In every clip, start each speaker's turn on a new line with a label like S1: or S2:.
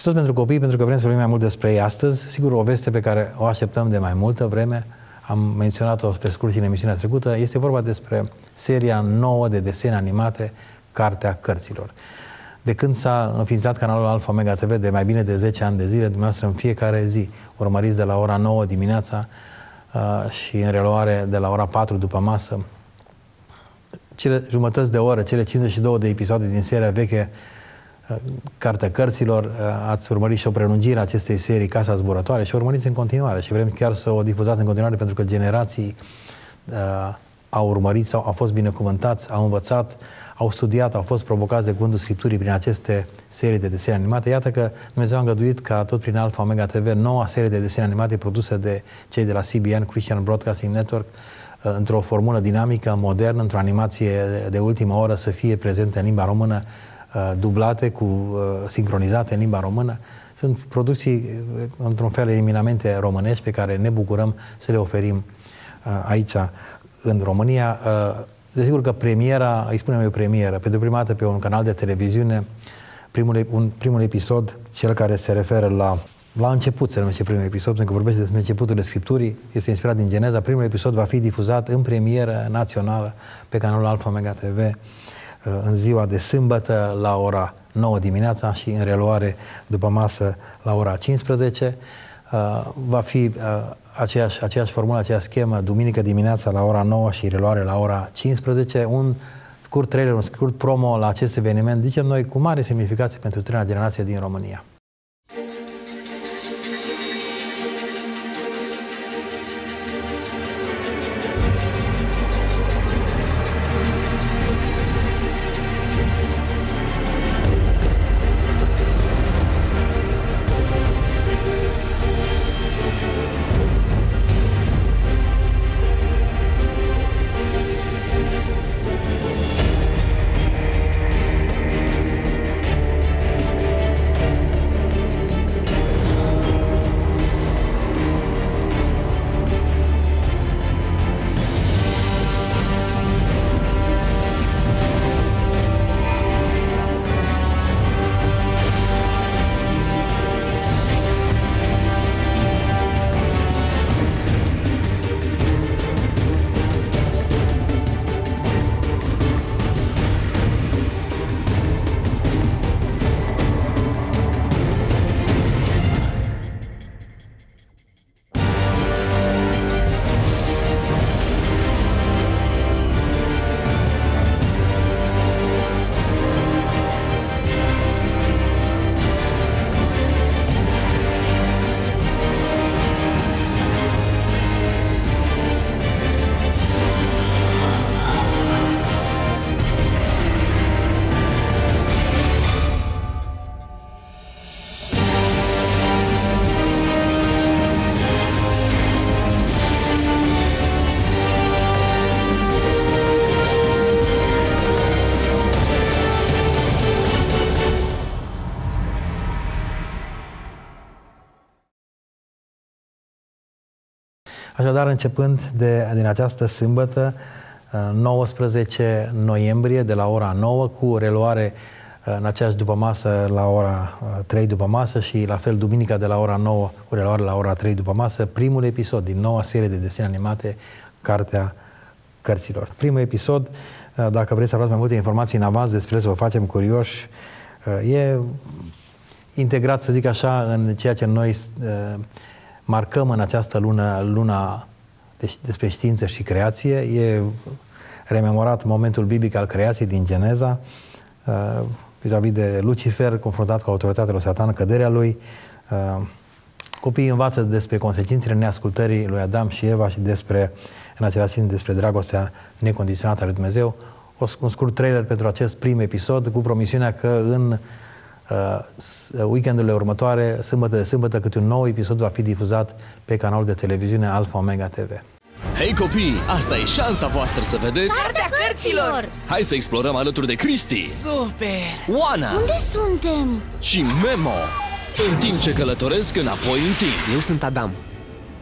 S1: Și tot pentru copii, pentru că vrem să vorbim mai mult despre ei astăzi. Sigur, o veste pe care o așteptăm de mai multă vreme, am menționat-o pe scurt și în emisiunea trecută, este vorba despre seria nouă de desene animate, Cartea Cărților. De când s-a înființat canalul Alfa Mega TV de mai bine de 10 ani de zile, dumneavoastră în fiecare zi urmăriți de la ora 9 dimineața uh, și în reluare de la ora 4 după masă cele jumătăți de oră, cele 52 de episoade din seria veche uh, Cartea Cărților, uh, ați urmărit și o prelungire a acestei serii Casa Zburătoare și urmăriți în continuare și vrem chiar să o difuzați în continuare pentru că generații uh, au urmărit sau au fost binecuvântați, au învățat, au studiat, au fost provocați de cuvântul Scripturii prin aceste serii de desene animate. Iată că Dumnezeu a îngăduit ca tot prin Alfa Omega TV noua serie de desene animate produse de cei de la CBN, Christian Broadcasting Network, uh, într-o formulă dinamică, modernă, într-o animație de ultimă oră să fie prezente în limba română, uh, dublate, cu uh, sincronizate în limba română. Sunt producții, într-un fel, eliminamente românești pe care ne bucurăm să le oferim aici în România. Uh, desigur că premiera, îi spunem eu premieră, pentru prima dată pe un canal de televiziune, primul, un, primul episod, cel care se referă la la început se numește primul episod, pentru că vorbește despre începuturile Scripturii, este inspirat din Geneza. Primul episod va fi difuzat în premieră națională pe canalul Alfa Mega TV uh, în ziua de sâmbătă la ora 9 dimineața și în reluare după masă la ora 15. Uh, va fi aceeași, aceeași formulă, aceeași schemă, duminică dimineața la ora 9 și reluare la ora 15, un scurt trailer, un scurt promo la acest eveniment, zicem noi, cu mare semnificație pentru trei generație din România. Așadar, începând de, din această sâmbătă, 19 uh, noiembrie, de la ora 9, cu reluare uh, în aceeași după masă la ora 3 uh, după masă și la fel duminica de la ora 9 cu reluare la ora 3 după masă, primul episod din noua serie de desene animate, Cartea Cărților. Primul episod, dacă vreți să aflați mai multe informații în avans despre să vă facem curioși, e integrat, să zic așa, în ceea ce noi marcăm în această lună, luna despre știință și creație. E rememorat momentul biblic al creației din Geneza, uh, vis-a-vis de Lucifer, confruntat cu autoritatea lui Satan, căderea lui. Uh, copiii învață despre consecințele neascultării lui Adam și Eva și despre, în același timp, despre dragostea necondiționată a lui Dumnezeu. O, un scurt trailer pentru acest prim episod, cu promisiunea că în Uh, weekendurile următoare, sâmbătă de sâmbătă, câte un nou episod va fi difuzat pe canalul de televiziune Alfa Omega TV.
S2: Hei copii, asta e șansa voastră să vedeți
S3: Cartea cărților!
S2: Hai să explorăm alături de Cristi
S3: Super!
S2: Oana
S3: Unde suntem?
S2: Și Memo În timp ce călătoresc înapoi în timp
S4: Eu sunt Adam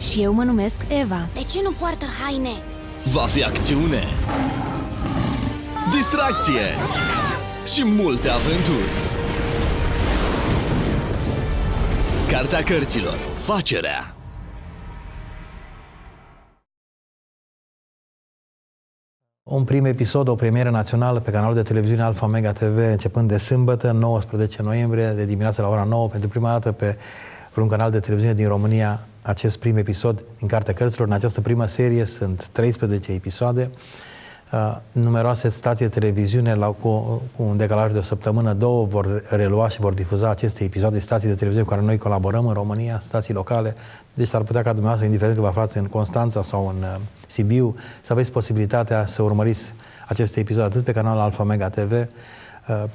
S5: Și eu mă numesc Eva
S3: De ce nu poartă haine?
S2: Va fi acțiune Distracție Și multe aventuri Cartea cărților. Facerea.
S1: Un prim episod, o premieră națională pe canalul de televiziune Alfa Mega TV, începând de sâmbătă, 19 noiembrie, de dimineață la ora 9, pentru prima dată pe un canal de televiziune din România, acest prim episod în Cartea Cărților. În această primă serie sunt 13 episoade. Uh, numeroase stații de televiziune la, cu, cu un decalaj de o săptămână, două vor relua și vor difuza aceste episoade, stații de televiziune cu care noi colaborăm în România, stații locale. Deci s-ar putea ca dumneavoastră, indiferent că vă aflați în Constanța sau în uh, Sibiu, să aveți posibilitatea să urmăriți aceste episoade atât pe canalul Alfa Mega TV, uh,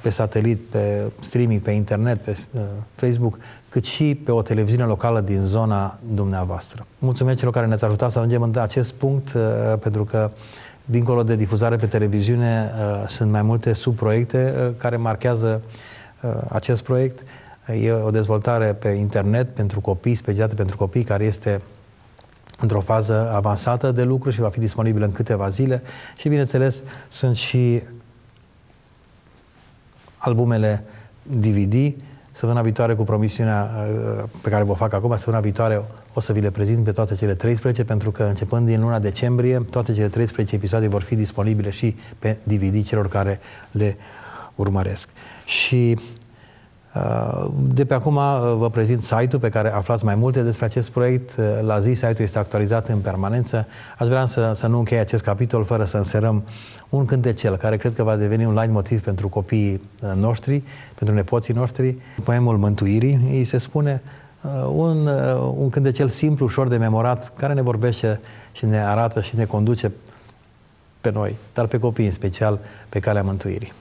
S1: pe satelit, pe streaming, pe internet, pe uh, Facebook, cât și pe o televiziune locală din zona dumneavoastră. Mulțumesc celor care ne-ați ajutat să ajungem în acest punct, uh, pentru că Dincolo de difuzare pe televiziune, uh, sunt mai multe subproiecte uh, care marchează uh, acest proiect. E o dezvoltare pe internet pentru copii, specializată pentru copii, care este într-o fază avansată de lucru și va fi disponibilă în câteva zile. Și, bineînțeles, sunt și albumele DVD Săptămâna viitoare, cu promisiunea uh, pe care vă fac acum, săptămâna viitoare o să vi le prezint pe toate cele 13, pentru că începând din luna decembrie, toate cele 13 episoade vor fi disponibile și pe DVD celor care le urmăresc. Și de pe acum uh, vă prezint site-ul pe care aflați mai multe despre acest proiect. Uh, la zi, site-ul este actualizat în permanență. Aș vrea să, să nu închei acest capitol fără să înserăm un cântecel care cred că va deveni un light motiv pentru copiii uh, noștri, pentru nepoții noștri. Poemul Mântuirii, îi se spune, un, un cântecel simplu, ușor de memorat, care ne vorbește și ne arată și ne conduce pe noi, dar pe copii în special, pe calea mântuirii.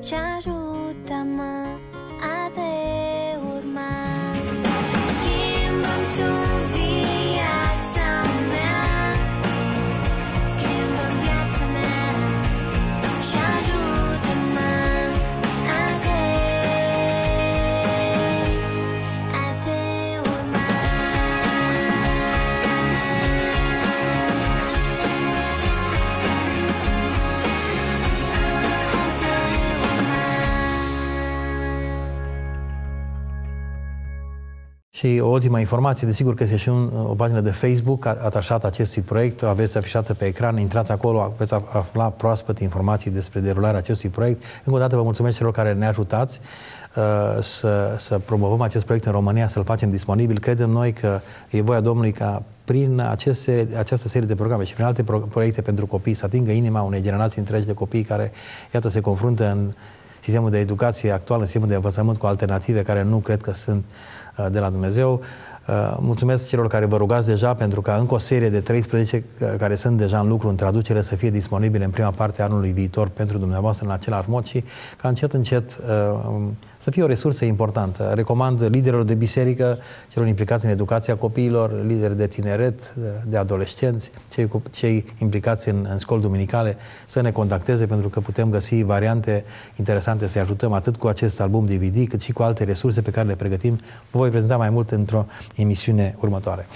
S1: 假如。Și o ultimă informație, desigur că este și un, o pagină de Facebook atașată acestui proiect, aveți afișată pe ecran, intrați acolo, veți afla proaspăt informații despre derularea acestui proiect. Încă o dată vă mulțumesc celor care ne ajutați uh, să, să promovăm acest proiect în România, să-l facem disponibil. Credem noi că e voia Domnului ca prin aceste, această serie de programe și prin alte pro- proiecte pentru copii să atingă inima unei generații întregi de copii care, iată, se confruntă în sistemul de educație actual, în sistemul de învățământ cu alternative care nu cred că sunt uh, de la Dumnezeu. Uh, mulțumesc celor care vă rugați deja pentru ca încă o serie de 13 uh, care sunt deja în lucru în traducere să fie disponibile în prima parte a anului viitor pentru dumneavoastră în același mod și ca încet, încet uh, să fie o resursă importantă. Recomand liderilor de biserică, celor implicați în educația copiilor, lideri de tineret, de adolescenți, cei, cei implicați în, în școli duminicale, să ne contacteze pentru că putem găsi variante interesante să-i ajutăm atât cu acest album DVD, cât și cu alte resurse pe care le pregătim. Vă voi prezenta mai mult într-o emisiune următoare.